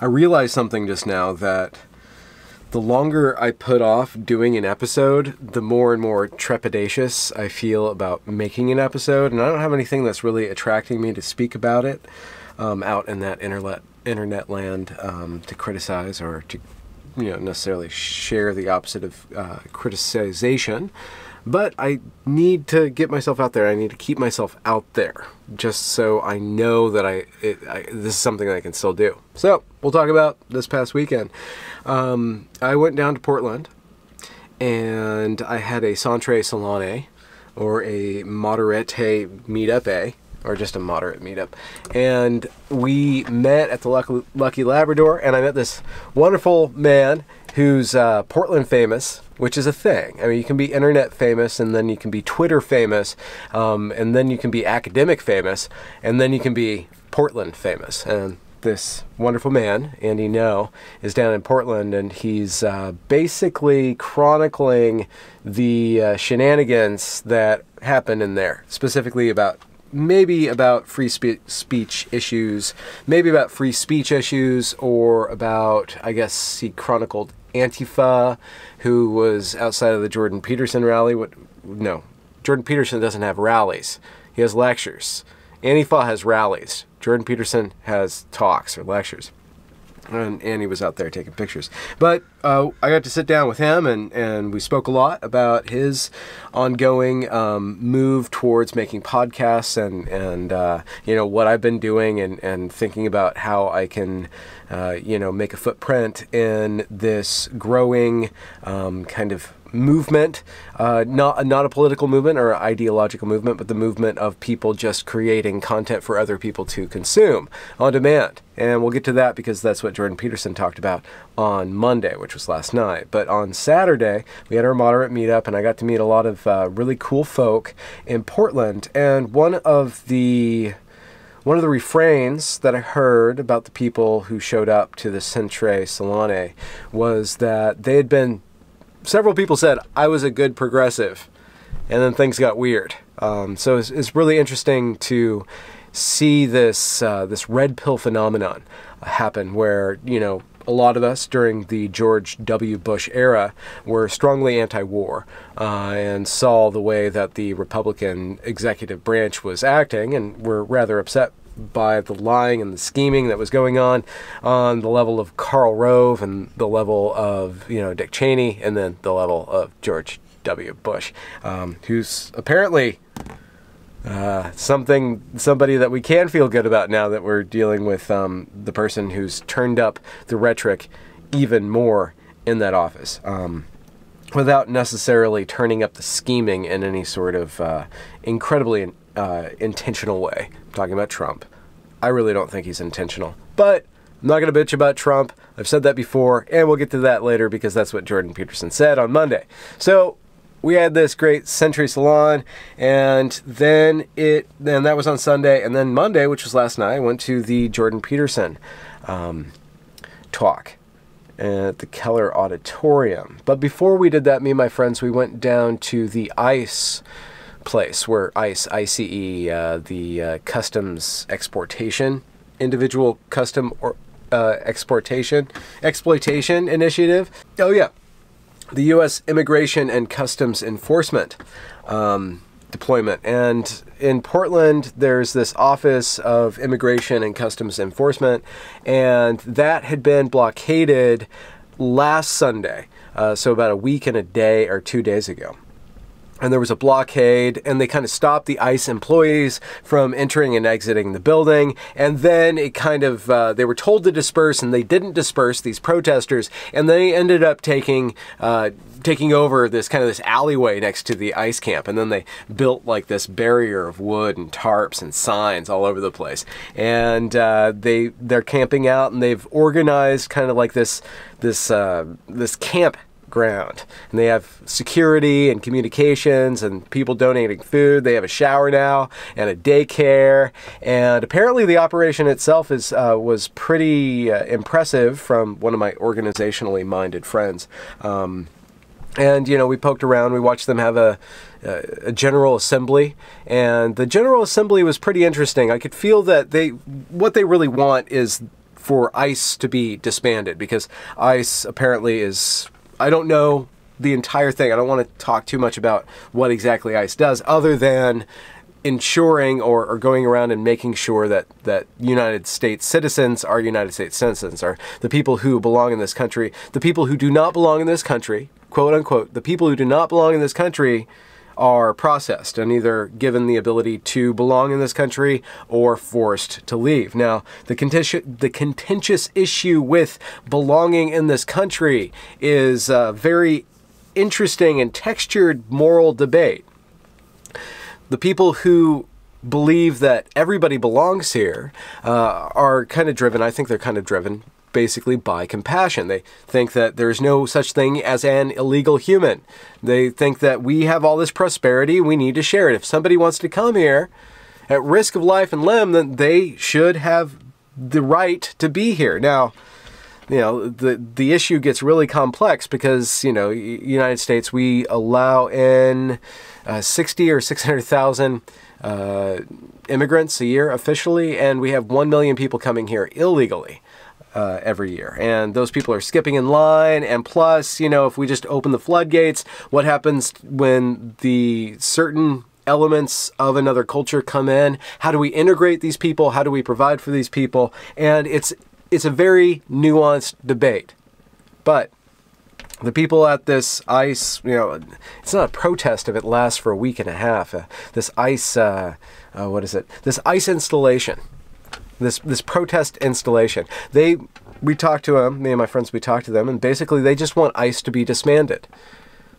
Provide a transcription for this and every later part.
I realized something just now that the longer I put off doing an episode, the more and more trepidatious I feel about making an episode, and I don't have anything that's really attracting me to speak about it um, out in that internet internet land um, to criticize or to you know necessarily share the opposite of uh, criticization. But I need to get myself out there. I need to keep myself out there, just so I know that I, it, I this is something I can still do. So we'll talk about this past weekend. Um, I went down to Portland, and I had a Centray Salon, or a moderate meetup a or just a moderate meetup. And we met at the Lucky Labrador, and I met this wonderful man who's uh, Portland famous, which is a thing. I mean, you can be internet famous, and then you can be Twitter famous, um, and then you can be academic famous, and then you can be Portland famous. And this wonderful man, Andy Ngo, is down in Portland, and he's uh, basically chronicling the uh, shenanigans that happened in there, specifically about maybe about free spe speech issues, maybe about free speech issues, or about, I guess he chronicled Antifa, who was outside of the Jordan Peterson rally. What? No, Jordan Peterson doesn't have rallies. He has lectures. Antifa has rallies. Jordan Peterson has talks or lectures and Annie was out there taking pictures. But uh, I got to sit down with him, and, and we spoke a lot about his ongoing um, move towards making podcasts, and and uh, you know what I've been doing, and and thinking about how I can. Uh, you know, make a footprint in this growing um, kind of movement, uh, not not a political movement or ideological movement, but the movement of people just creating content for other people to consume on demand. And we'll get to that because that's what Jordan Peterson talked about on Monday, which was last night. But on Saturday, we had our moderate meetup, and I got to meet a lot of uh, really cool folk in Portland. And one of the one of the refrains that I heard about the people who showed up to the Centray Salon was that they had been several people said I was a good progressive, and then things got weird. Um, so it's, it's, really interesting to see this uh, this red pill phenomenon happen, where you know a lot of us during the George W. Bush era were strongly anti-war uh, and saw the way that the Republican executive branch was acting, and were rather upset by the lying and the scheming that was going on on the level of Karl Rove and the level of you know Dick Cheney and then the level of George W. Bush, um, who's apparently uh, something somebody that we can feel good about now that we're dealing with um, the person who's turned up the rhetoric even more in that office. Um, without necessarily turning up the scheming in any sort of uh, incredibly uh, intentional way. I'm talking about Trump. I really don't think he's intentional. But I'm not going to bitch about Trump. I've said that before, and we'll get to that later because that's what Jordan Peterson said on Monday. So we had this great Centray Salon, and then it then that was on Sunday, and then Monday, which was last night, I went to the Jordan Peterson um, talk at the Keller Auditorium. But before we did that, me and my friends, we went down to the ICE place where ICE, ICE, uh, the uh, customs exportation, individual custom or uh, exportation, exploitation initiative. Oh yeah, the U.S. Immigration and Customs Enforcement um, deployment. And in Portland, there's this Office of Immigration and Customs Enforcement, and that had been blockaded last Sunday, uh, so about a week and a day or two days ago and there was a blockade and they kind of stopped the ice employees from entering and exiting the building. And then it kind of uh, they were told to disperse and they didn't disperse these protesters. And they ended up taking uh, taking over this kind of this alleyway next to the ice camp. And then they built like this barrier of wood and tarps and signs all over the place. And uh, they they're camping out and they've organized kind of like this this uh, this camp ground. And they have security and communications and people donating food. They have a shower now and a daycare. And apparently the operation itself is uh, was pretty uh, impressive from one of my organizationally minded friends. Um, and you know we poked around we watched them have a, a, general assembly and the general assembly was pretty interesting i could feel that they what they really want is for ICE to be disbanded because ICE apparently is, I don't know the entire thing. I don't want to talk too much about what exactly ICE does other than ensuring or, or going around and making sure that, that United States citizens are United States citizens, are the people who belong in this country. The people who do not belong in this country, quote unquote, the people who do not belong in this country are processed and either given the ability to belong in this country or forced to leave. Now, the, contentious, the contentious issue with belonging in this country is a very interesting and textured moral debate the people who believe that everybody belongs here uh, are kind of driven, I think they're kind of driven basically by compassion. They think that there's no such thing as an illegal human. They think that we have all this prosperity, we need to share it. If somebody wants to come here at risk of life and limb, then they should have the right to be here. Now, you know the the issue gets really complex because you know United States we allow in uh, 60 or 600,000 uh, immigrants a year officially, and we have 1 million people coming here illegally. Uh, every year. And those people are skipping in line. And plus, you know, if we just open the floodgates, what happens when the certain elements of another culture come in? How do we integrate these people? How do we provide for these people? And it's it's a very nuanced debate. But the people at this ice, you know, it's not a protest if it lasts for a week and a half. Uh, this ice, uh, uh, what is it? This ice installation, this this protest installation. They, we talked to them, me and my friends, we talked to them, and basically they just want ice to be disbanded.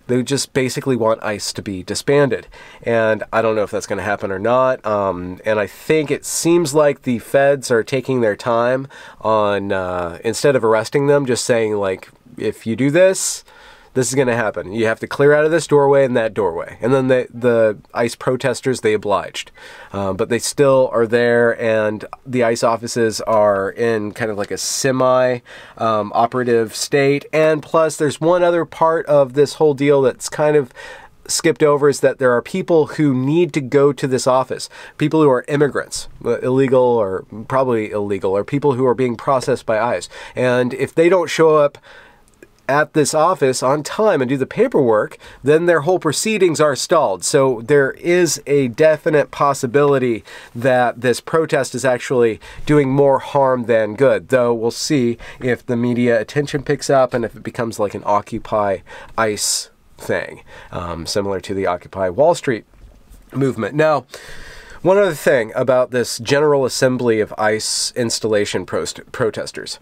They just basically want ICE to be disbanded. And I don't know if that's going to happen or not. Um, and I think it seems like the feds are taking their time on, uh, instead of arresting them, just saying, like, if you do this, this is going to happen. You have to clear out of this doorway and that doorway. And then the, the ICE protesters, they obliged. Um, but they still are there, and the ICE offices are in kind of like a semi um, operative state. And plus, there's one other part of this whole deal that's kind of skipped over is that there are people who need to go to this office. People who are immigrants, uh, illegal or probably illegal, or people who are being processed by ICE. And if they don't show up at this office on time and do the paperwork, then their whole proceedings are stalled. So there is a definite possibility that this protest is actually doing more harm than good, though we'll see if the media attention picks up and if it becomes like an Occupy ICE thing, um, similar to the Occupy Wall Street movement. Now, one other thing about this General Assembly of ICE installation protesters.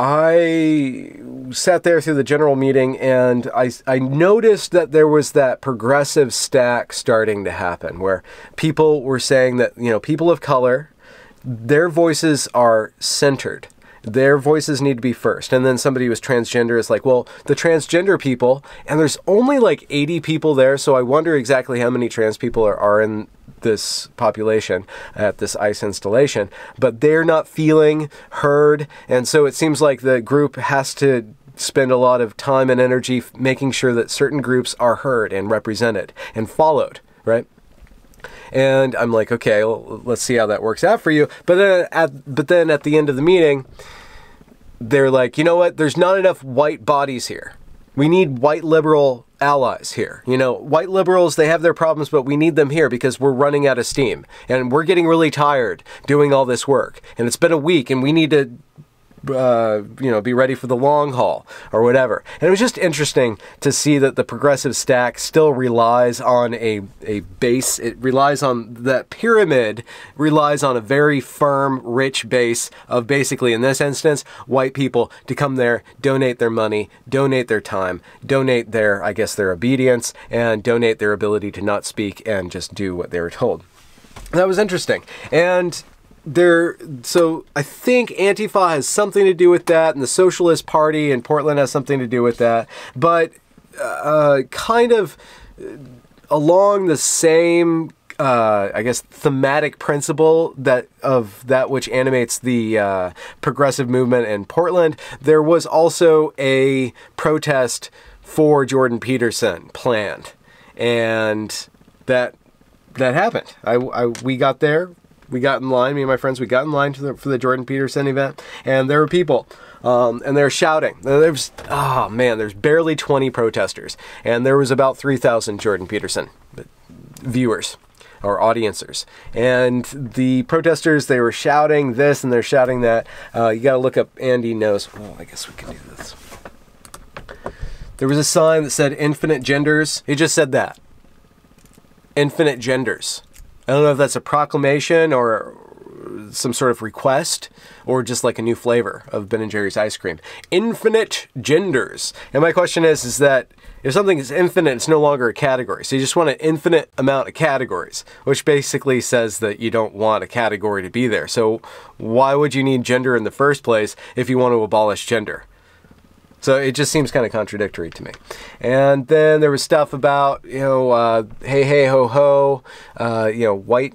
I sat there through the general meeting and I, I noticed that there was that progressive stack starting to happen where people were saying that, you know, people of color, their voices are centered. Their voices need to be first. And then somebody was transgender is like, well, the transgender people, and there's only like 80 people there, so I wonder exactly how many trans people are, are in this population at this ice installation, but they're not feeling heard. And so it seems like the group has to spend a lot of time and energy making sure that certain groups are heard and represented and followed, right? And I'm like, okay, well, let's see how that works out for you. But then at but then at the end of the meeting, they're like, you know what? There's not enough white bodies here. We need white liberal allies here. You know, white liberals, they have their problems, but we need them here because we're running out of steam. And we're getting really tired doing all this work. And it's been a week and we need to uh, you know, be ready for the long haul or whatever. And it was just interesting to see that the progressive stack still relies on a, a base. It relies on that pyramid, relies on a very firm, rich base of basically, in this instance, white people to come there, donate their money, donate their time, donate their, I guess, their obedience, and donate their ability to not speak and just do what they were told. That was interesting. And there so I think Antifa has something to do with that and the Socialist Party in Portland has something to do with that. But uh, kind of along the same uh, I guess thematic principle that of that which animates the uh, progressive movement in Portland there was also a protest for Jordan Peterson planned. And that that happened. I, I we got there we got in line, me and my friends, we got in line the, for the Jordan Peterson event, and there were people. Um, and they're shouting. There's, oh man, there's barely 20 protesters, and there was about 3,000 Jordan Peterson viewers or audiencers. And the protesters, they were shouting this and they're shouting that. Uh, you got to look up Andy Ngo's. Well, I guess we can do this. There was a sign that said infinite genders. It just said that. Infinite genders. I don't know if that's a proclamation or some sort of request or just like a new flavor of Ben and Jerry's ice cream. Infinite genders. And my question is, is that if something is infinite, it's no longer a category. So you just want an infinite amount of categories, which basically says that you don't want a category to be there. So why would you need gender in the first place if you want to abolish gender? So it just seems kind of contradictory to me. And then there was stuff about, you know, uh, hey, hey, ho, ho, uh, you know, white,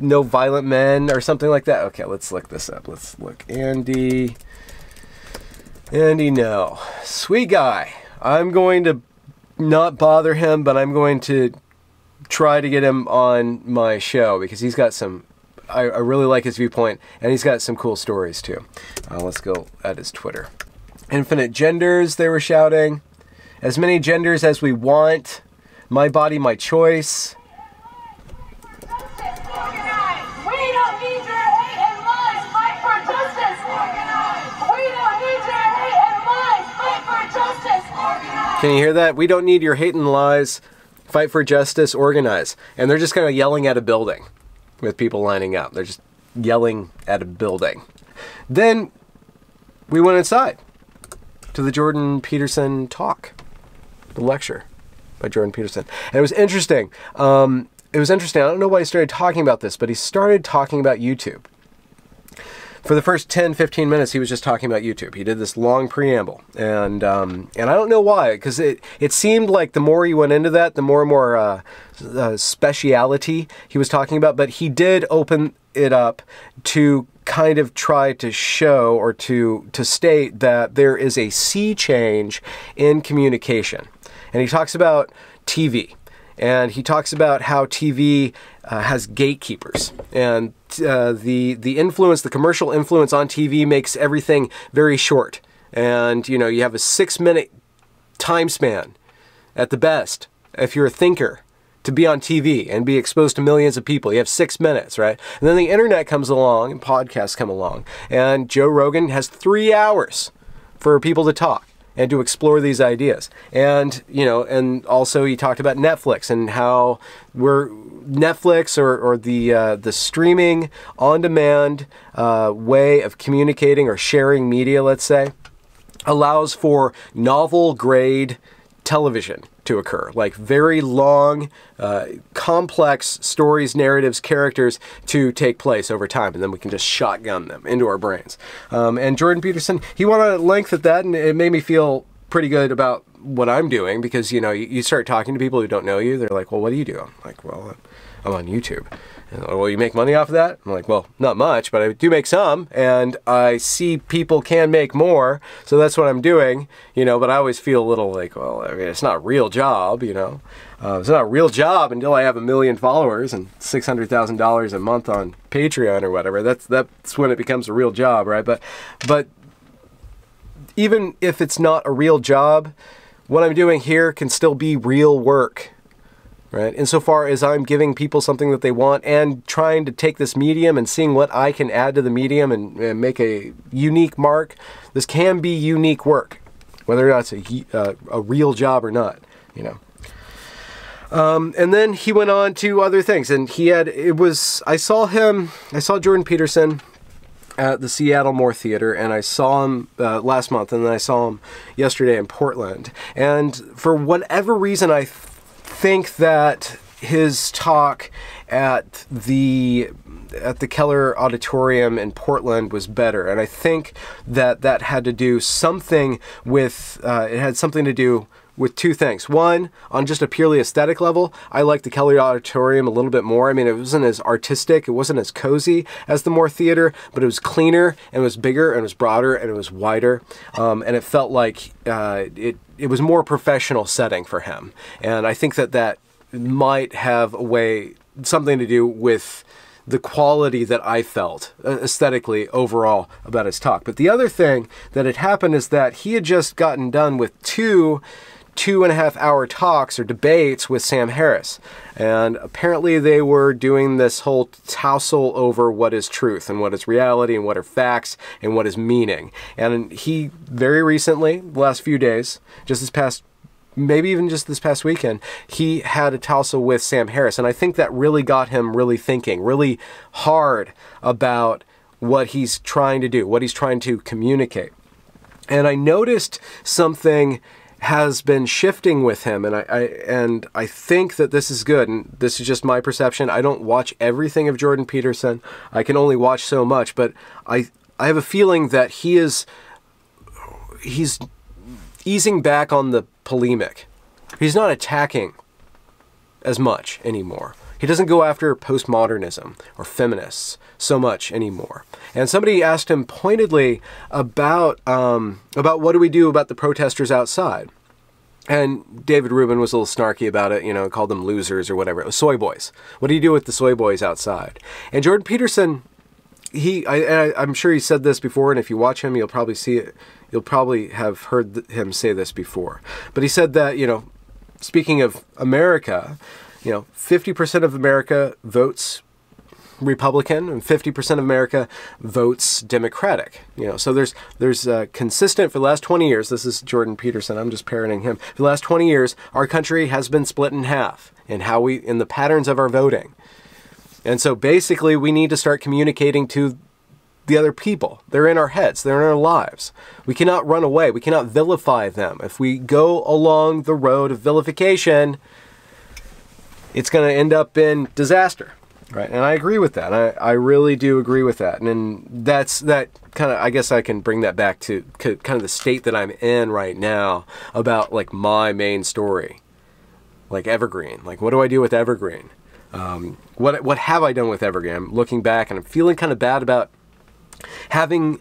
no violent men or something like that. Okay, let's look this up. Let's look. Andy. Andy Ngo. Sweet guy. I'm going to not bother him, but I'm going to try to get him on my show because he's got some. I, I really like his viewpoint, and he's got some cool stories too. Uh, let's go at his Twitter. Infinite genders, they were shouting. As many genders as we want. My body, my choice. Can you hear that? We don't need your hate and lies. Fight for justice, organize. And they're just kind of yelling at a building with people lining up. They're just yelling at a building. Then we went inside to the Jordan Peterson talk, the lecture by Jordan Peterson. And it was interesting. Um, it was interesting. I don't know why he started talking about this, but he started talking about YouTube for the first 10, 15 minutes, he was just talking about YouTube. He did this long preamble, and um, and I don't know why, because it it seemed like the more he went into that, the more and more uh, uh, speciality he was talking about. But he did open it up to kind of try to show or to to state that there is a sea change in communication, and he talks about TV and he talks about how TV uh, has gatekeepers. And uh, the the influence, the commercial influence on TV makes everything very short. And you know, you have a six minute time span at the best if you're a thinker to be on TV and be exposed to millions of people. You have six minutes, right? And then the internet comes along and podcasts come along, and Joe Rogan has three hours for people to talk and to explore these ideas. And, you know, and also he talked about Netflix and how we're Netflix or, or the uh, the streaming on demand uh, way of communicating or sharing media, let's say, allows for novel grade television to occur, like very long, uh, complex stories, narratives, characters to take place over time, and then we can just shotgun them into our brains. Um, and Jordan Peterson, he went on at length at that, and it made me feel pretty good about what I'm doing because you know you, you start talking to people who don't know you. They're like, "Well, what do you do?" I'm like, "Well, I'm on YouTube." Like, well, you make money off of that? I'm like, well, not much, but I do make some, and I see people can make more, so that's what I'm doing, you know. But I always feel a little like, well, I mean, it's not a real job, you know. Uh, it's not a real job until I have a million followers and six hundred thousand dollars a month on Patreon or whatever. That's that's when it becomes a real job, right? But but even if it's not a real job, what I'm doing here can still be real work right? Insofar as I'm giving people something that they want and trying to take this medium and seeing what I can add to the medium and, and make a unique mark, this can be unique work, whether or not it's a, uh, a real job or not, you know. Um, and then he went on to other things, and he had, it was, I saw him, I saw Jordan Peterson at the Seattle Moore Theater, and I saw him uh, last month, and then I saw him yesterday in Portland. And for whatever reason, I think that his talk at the at the Keller Auditorium in Portland was better, and I think that that had to do something with uh, it had something to do with two things. One, on just a purely aesthetic level, I liked the Keller Auditorium a little bit more. I mean, it wasn't as artistic, it wasn't as cozy as the Moore Theater, but it was cleaner and it was bigger and it was broader and it was wider, um, and it felt like uh, it it was more professional setting for him. And I think that that might have a way, something to do with the quality that I felt uh, aesthetically overall about his talk. But the other thing that had happened is that he had just gotten done with two two and a half hour talks or debates with Sam Harris. And apparently they were doing this whole tussle over what is truth and what is reality and what are facts and what is meaning. And he very recently, the last few days, just this past maybe even just this past weekend, he had a tussle with Sam Harris. And I think that really got him really thinking, really hard about what he's trying to do, what he's trying to communicate. And I noticed something has been shifting with him and I, I, and I think that this is good and this is just my perception. I don't watch everything of Jordan Peterson. I can only watch so much, but I I have a feeling that he is he's easing back on the polemic. He's not attacking as much anymore. He doesn't go after postmodernism or feminists so much anymore. And somebody asked him pointedly about um, about what do we do about the protesters outside. And David Rubin was a little snarky about it, you know, called them losers or whatever. It was soy boys. What do you do with the soy boys outside? And Jordan Peterson, he, I, I'm sure he said this before, and if you watch him, you'll probably see it You'll probably have heard him say this before. But he said that, you know, speaking of America, you know, 50% of America votes Republican and 50% of America votes Democratic. You know, so there's there's uh, consistent for the last 20 years. This is Jordan Peterson. I'm just parroting him. For the last 20 years, our country has been split in half in how we in the patterns of our voting. And so basically, we need to start communicating to the other people. They're in our heads, they're in our lives. We cannot run away, we cannot vilify them. If we go along the road of vilification, it's going to end up in disaster. Right, and I agree with that. I, I really do agree with that, and, that's that kind of. I guess I can bring that back to kind of the state that I'm in right now about like my main story, like Evergreen. Like, what do I do with Evergreen? Um, what what have I done with Evergreen? I'm looking back and I'm feeling kind of bad about having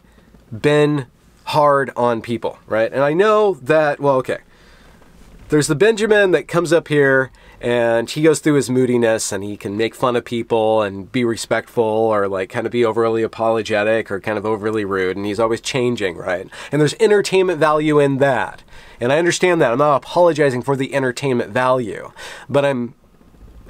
been hard on people, right? And I know that, well, okay. There's the Benjamin that comes up here and he goes through his moodiness and he can make fun of people and be respectful or like kind of be overly apologetic or kind of overly rude and he's always changing, right? And there's entertainment value in that. And I understand that. I'm not apologizing for the entertainment value, but I'm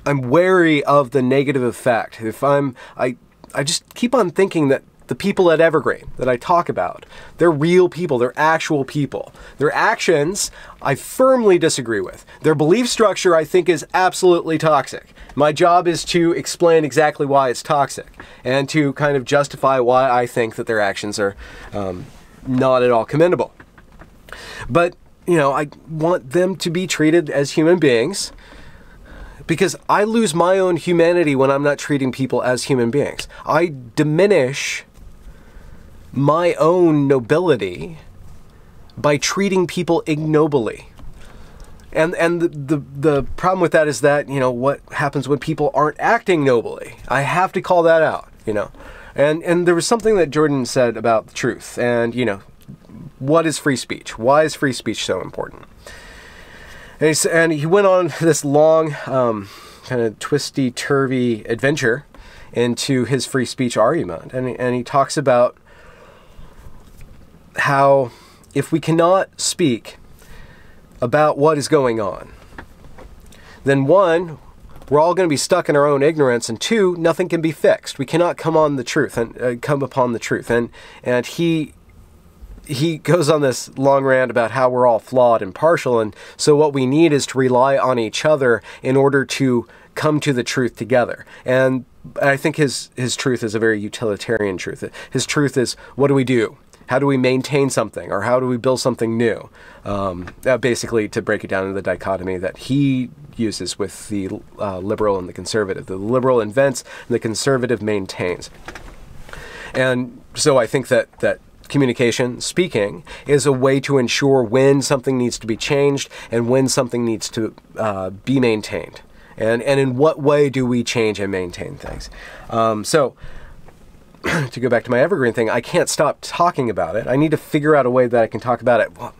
I'm wary of the negative effect. If I'm I I just keep on thinking that the people at Evergreen that I talk about, they're real people, they're actual people. Their actions, I firmly disagree with. Their belief structure, I think, is absolutely toxic. My job is to explain exactly why it's toxic and to kind of justify why I think that their actions are um, not at all commendable. But, you know, I want them to be treated as human beings because I lose my own humanity when I'm not treating people as human beings. I diminish my own nobility by treating people ignobly. And and the, the the problem with that is that, you know, what happens when people aren't acting nobly. I have to call that out, you know. And and there was something that Jordan said about the truth and, you know, what is free speech? Why is free speech so important? And he, and he went on this long, um, kind of twisty, turvy adventure into his free speech argument. And, and he talks about how if we cannot speak about what is going on, then one, we're all going to be stuck in our own ignorance, and two, nothing can be fixed. We cannot come on the truth and uh, come upon the truth. And and he he goes on this long rant about how we're all flawed and partial, and so what we need is to rely on each other in order to come to the truth together. And I think his his truth is a very utilitarian truth. His truth is what do we do? How do we maintain something or how do we build something new? Um, uh, basically, to break it down into the dichotomy that he uses with the uh, liberal and the conservative. The liberal invents, and the conservative maintains. And so I think that that communication, speaking, is a way to ensure when something needs to be changed and when something needs to uh, be maintained. And, and in what way do we change and maintain things? Um, so to go back to my evergreen thing, I can't stop talking about it. I need to figure out a way that I can talk about it. Well,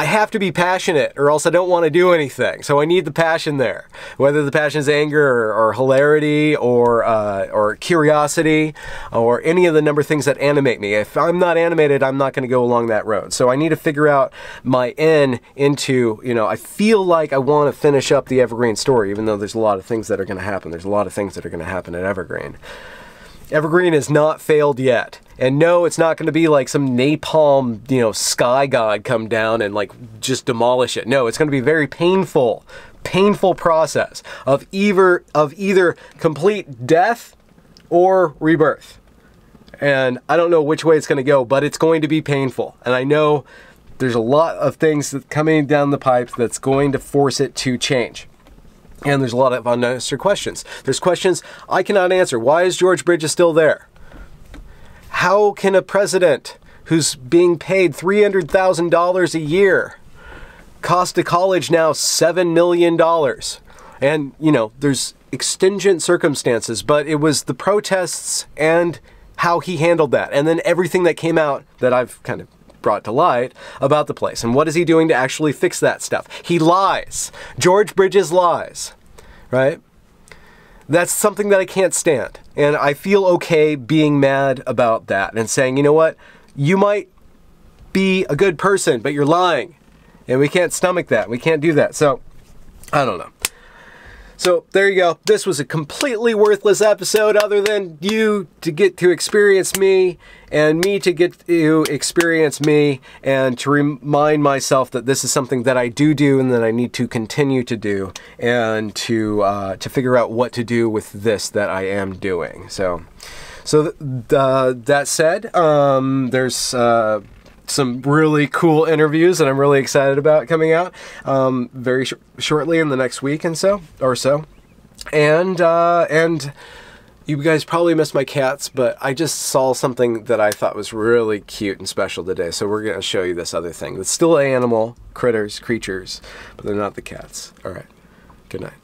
I have to be passionate or else I don't want to do anything. So I need the passion there. Whether the passion is anger or, or hilarity or, uh, or curiosity or any of the number of things that animate me. If I'm not animated, I'm not going to go along that road. So I need to figure out my N into, you know, I feel like I want to finish up the Evergreen story, even though there's a lot of things that are going to happen. There's a lot of things that are going to happen at Evergreen. Evergreen has not failed yet. And no, it's not going to be like some napalm, you know, sky god come down and like just demolish it. No, it's going to be very painful, painful process of either of either complete death or rebirth. And I don't know which way it's going to go, but it's going to be painful. And I know there's a lot of things that coming down the pipes that's going to force it to change. And there's a lot of unanswered questions. There's questions I cannot answer. Why is George Bridges still there? How can a president who's being paid $300,000 a year cost a college now $7 million? And, you know, there's extingent circumstances, but it was the protests and how he handled that. And then everything that came out that I've kind of brought to light about the place. And what is he doing to actually fix that stuff? He lies. George Bridges lies, right? That's something that I can't stand. And I feel okay being mad about that and saying, you know what? You might be a good person, but you're lying. And we can't stomach that. We can't do that. So, I don't know. So there you go. This was a completely worthless episode other than you to get to experience me and me to get to experience me and to remind myself that this is something that I do do and that I need to continue to do and to uh, to figure out what to do with this that I am doing. So so th uh, that said, um, there's uh, some really cool interviews that I'm really excited about coming out um, very sh shortly in the next week and so or so, and uh, and you guys probably missed my cats, but I just saw something that I thought was really cute and special today. So we're gonna show you this other thing. It's still animal critters, creatures, but they're not the cats. All right. Good night.